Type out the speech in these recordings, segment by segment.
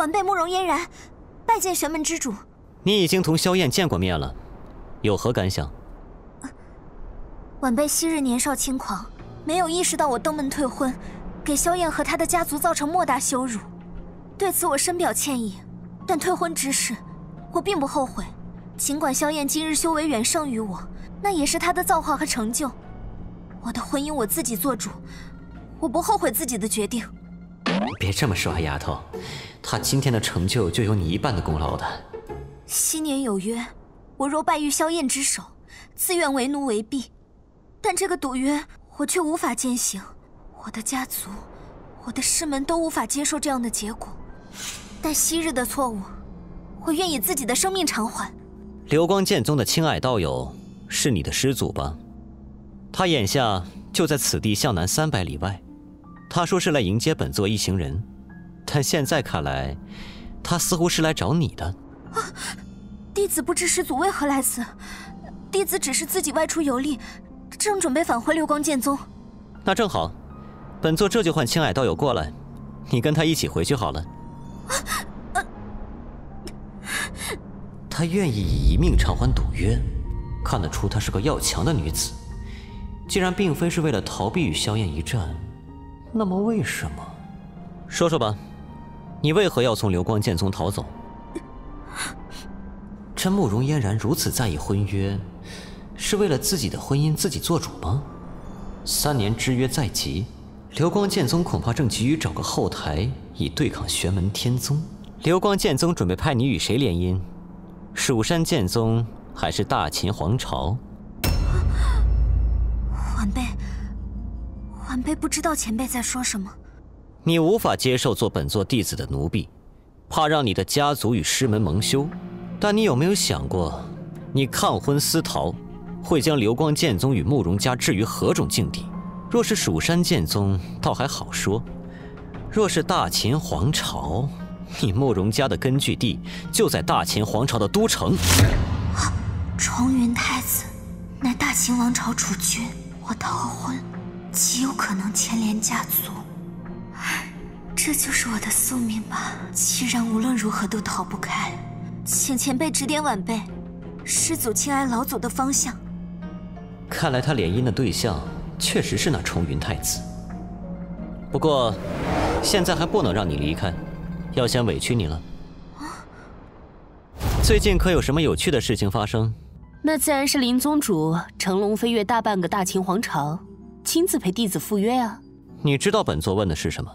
晚辈慕容嫣然，拜见玄门之主。你已经同萧燕见过面了，有何感想？晚辈昔日年少轻狂，没有意识到我登门退婚，给萧燕和她的家族造成莫大羞辱，对此我深表歉意。但退婚之事，我并不后悔。尽管萧燕今日修为远胜于我，那也是她的造化和成就。我的婚姻我自己做主，我不后悔自己的决定。别这么说啊，丫头，她今天的成就就有你一半的功劳的。昔年有约，我若败于萧燕之手，自愿为奴为婢。但这个赌约我却无法践行，我的家族、我的师门都无法接受这样的结果。但昔日的错误，我愿以自己的生命偿还。流光剑宗的青霭道友是你的师祖吧？他眼下就在此地向南三百里外。他说是来迎接本座一行人，但现在看来，他似乎是来找你的。啊！弟子不知师祖为何来此，弟子只是自己外出游历，正准备返回流光剑宗。那正好，本座这就唤青霭道友过来，你跟他一起回去好了。他愿意以一命偿还赌约，看得出她是个要强的女子。既然并非是为了逃避与萧燕一战，那么为什么？说说吧，你为何要从流光剑宗逃走？这慕容嫣然如此在意婚约，是为了自己的婚姻自己做主吗？三年之约在即，流光剑宗恐怕正急于找个后台以对抗玄门天宗。流光剑宗准备派你与谁联姻？蜀山剑宗还是大秦皇朝？晚辈不知道前辈在说什么。你无法接受做本座弟子的奴婢，怕让你的家族与师门蒙羞。但你有没有想过，你抗婚私逃，会将流光剑宗与慕容家置于何种境地？若是蜀山剑宗，倒还好说；若是大秦皇朝，你慕容家的根据地就在大秦皇朝的都城。重云太子乃大秦王朝储君，我逃婚极有可能牵连家族。这就是我的宿命吧？既然无论如何都逃不开，请前辈指点晚辈，师祖亲爱老祖的方向。看来他联姻的对象确实是那重云太子。不过，现在还不能让你离开。要先委屈你了。最近可有什么有趣的事情发生？那自然是林宗主乘龙飞越大半个大秦皇朝，亲自陪弟子赴约啊。你知道本座问的是什么？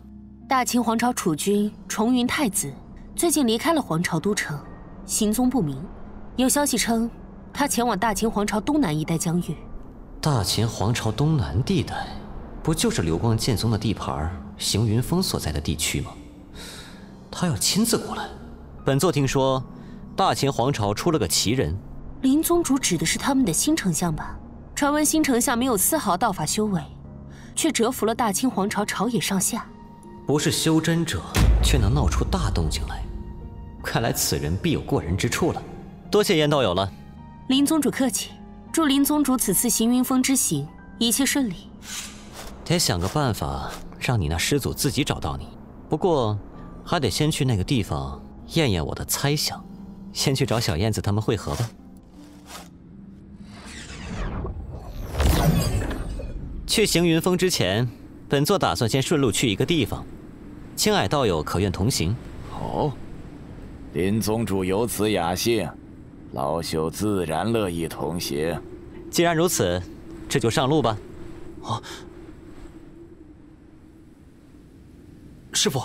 大秦皇朝储君重云太子最近离开了皇朝都城，行踪不明。有消息称，他前往大秦皇朝东南一带疆域。大秦皇朝东南地带，不就是流光剑宗的地盘，行云峰所在的地区吗？他要亲自过来。本座听说，大秦皇朝出了个奇人。林宗主指的是他们的新丞相吧？传闻新丞相没有丝毫道法修为，却折服了大清皇朝朝野上下。不是修真者，却能闹出大动静来。看来此人必有过人之处了。多谢燕道友了。林宗主客气。祝林宗主此次行云峰之行一切顺利。得想个办法，让你那师祖自己找到你。不过。还得先去那个地方验验我的猜想，先去找小燕子他们会合吧。去行云峰之前，本座打算先顺路去一个地方，青矮道友可愿同行？好，林宗主有此雅兴，老朽自然乐意同行。既然如此，这就上路吧。哦，师傅。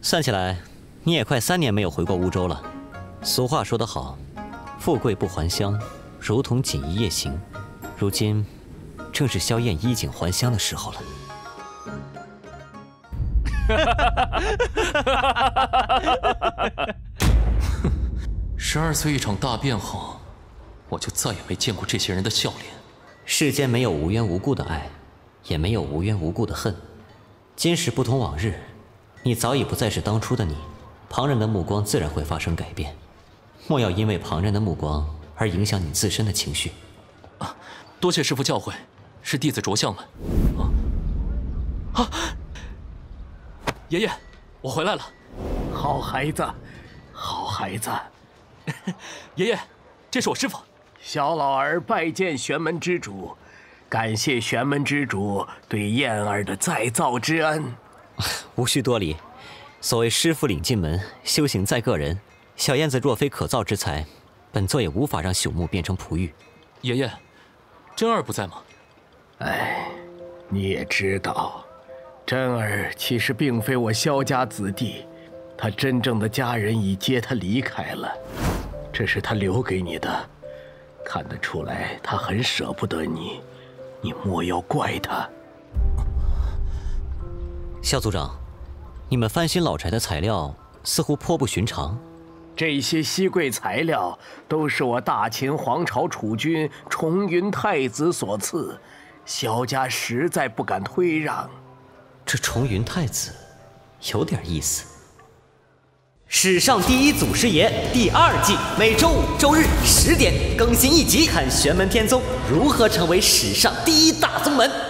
算起来，你也快三年没有回过乌州了。俗话说得好，富贵不还乡，如同锦衣夜行。如今，正是萧燕衣锦还乡的时候了。哼，十二岁一场大变后，我就再也没见过这些人的笑脸。世间没有无缘无故的爱，也没有无缘无故的恨。今时不同往日。你早已不再是当初的你，旁人的目光自然会发生改变，莫要因为旁人的目光而影响你自身的情绪。啊，多谢师傅教诲，是弟子着相了。啊，啊，爷爷，我回来了。好孩子，好孩子。爷爷，这是我师傅。小老儿拜见玄门之主，感谢玄门之主对燕儿的再造之恩。无需多礼。所谓师傅领进门，修行在个人。小燕子若非可造之才，本座也无法让朽木变成璞玉。爷爷，真儿不在吗？哎，你也知道，真儿其实并非我萧家子弟，他真正的家人已接他离开了，这是他留给你的，看得出来他很舍不得你，你莫要怪他。萧族长，你们翻新老宅的材料似乎颇不寻常。这些稀贵材料都是我大秦皇朝储君重云太子所赐，萧家实在不敢推让。这重云太子有点意思。史上第一祖师爷第二季，每周五、周日十点更新一集，看玄门天宗如何成为史上第一大宗门。